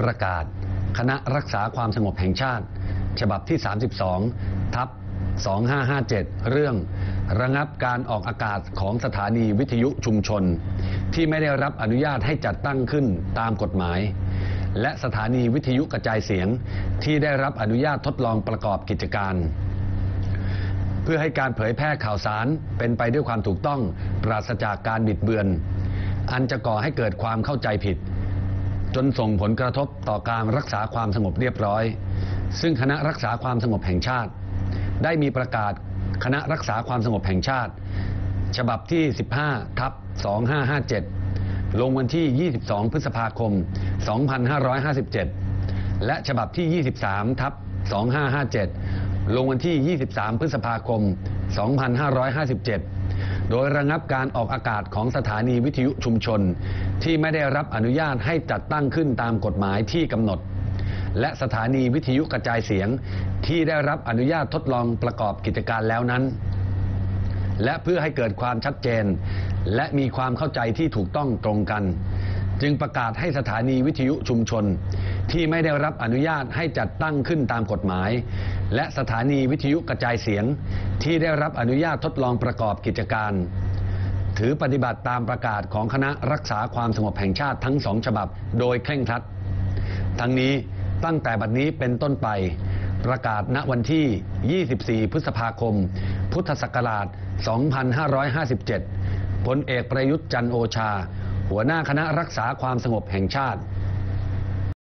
ประกาศ คณะรักษาความสงบแห่งชาติ ฉบับที่ 32 ทับ 2557 เรื่อง ระงับการออกอากาศของสถานีวิทยุชุมชน ที่ไม่ได้รับอนุญาตให้จัดตั้งขึ้นตามกฎหมาย และสถานีวิทยุกระจายเสียงที่ได้รับอนุญาตทดลองประกอบกิจการเพื่อให้การเผยแพร่ข่าวสารเป็นไปด้วยความถูกต้อง ปราศจากการบิดเบือน อันจะก่อให้เกิดความเข้าใจผิด จนส่งผลกระทบต่อการรักษาความสงบเรียบร้อย ซึ่งคณะรักษาความสงบแห่งชาติ ได้มีประกาศคณะรักษาความสงบแห่งชาติ ฉบับที่ 15 ทับ 2557 ลงวันที่ 22 พฤษภาคม 2557 และฉบับที่ 23 ทับ 2557 ลงวันที่ 23 พฤษภาคม 2557 โดยระงับการออกอากาศของสถานีวิทยุชุมชน ที่ไม่ได้รับอนุญาตให้จัดตั้งขึ้นตามกฎหมายที่กำหนด และสถานีวิทยุกระจายเสียงที่ได้รับอนุญาตทดลองประกอบกิจการแล้วนั้น และเพื่อให้เกิดความชัดเจน และมีความเข้าใจที่ถูกต้องตรงกัน จึงประกาศให้สถานีวิทยุชุมชน ที่ไม่ได้รับอนุญาตให้จัดตั้งขึ้นตามกฎหมาย และสถานีวิทยุกระจายเสียง ที่ได้รับอนุญาตทดลองประกอบกิจการ ถือปฏิบัติตามประกาศของคณะรักษาความสงบแห่งชาติทั้งสองฉบับ โดยเคร่งครัด ทั้งนี้ตั้งแต่บัดนี้เป็นต้นไป ประกาศณวันที่ 24 พฤษภาคม พุทธศักราช 2557 พลเอกประยุทธ์จันทร์โอชา หัวหน้าคณะรักษาความสงบแห่งชาติ